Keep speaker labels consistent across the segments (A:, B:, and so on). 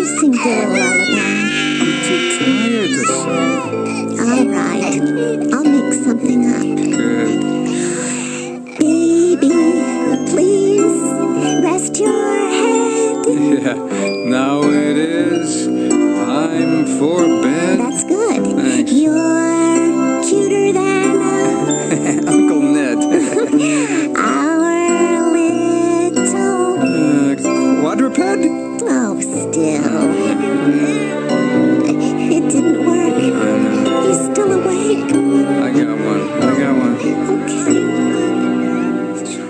A: just sing a little lullaby?
B: I'm too tired to sing.
A: All right. I'll make something up.
B: Good.
A: Baby, please rest your head.
B: Yeah, now it is time for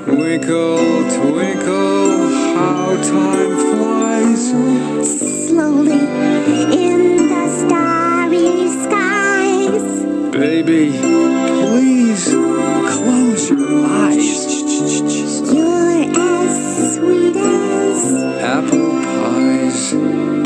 B: Twinkle, twinkle, how time flies.
A: Slowly in the starry skies.
B: Baby, please close your eyes.
A: You're as sweet as
B: apple pies.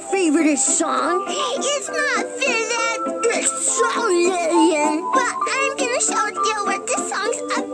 A: my favorite song. It's not fair that it's so Lillian, but I'm gonna show you what the song's about.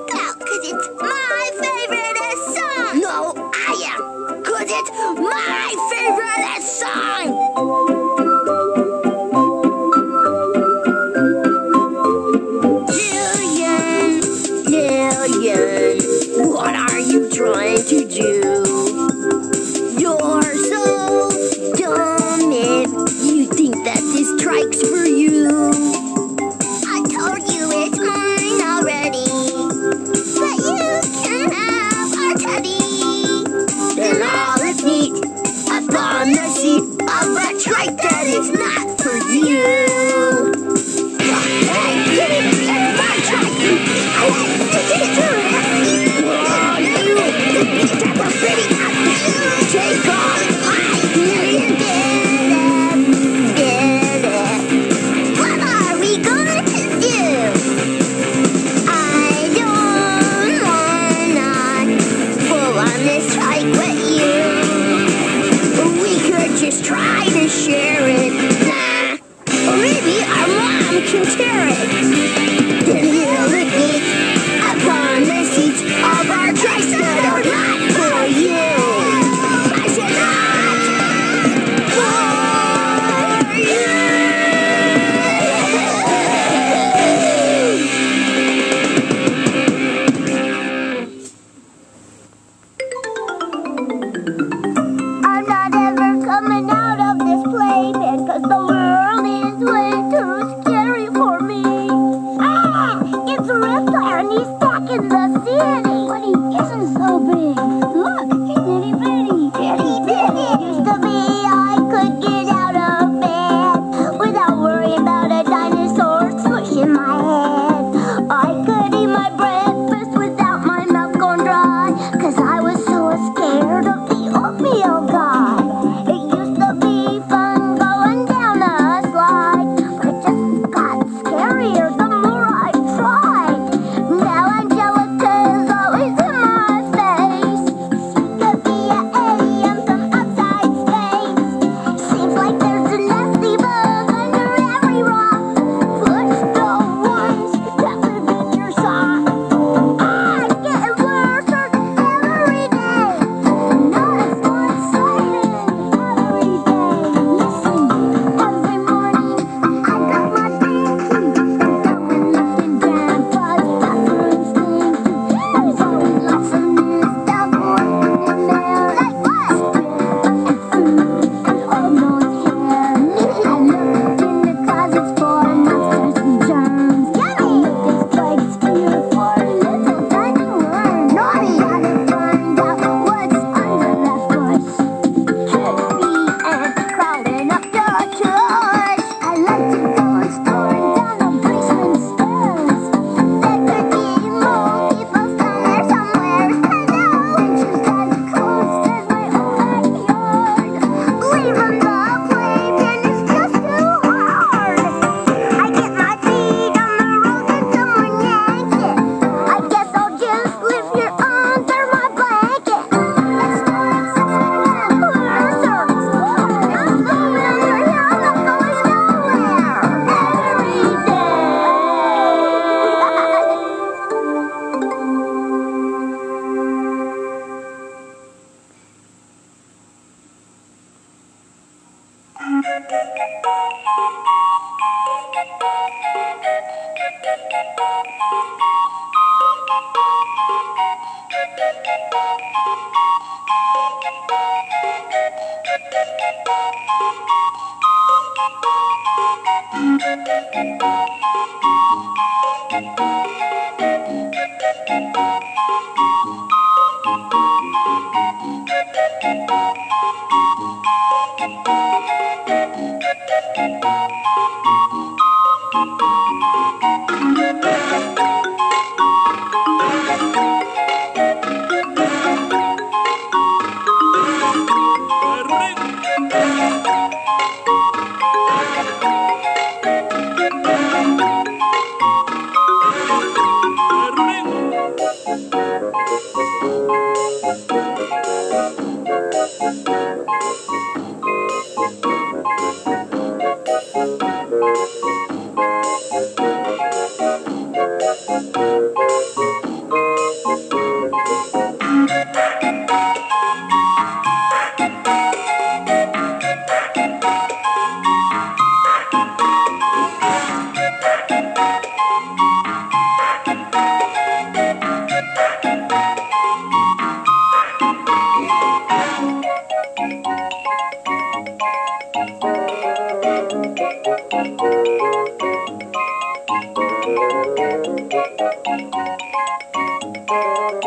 A: Thank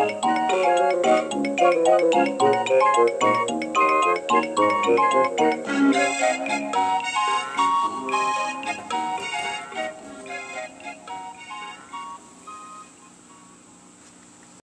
A: you.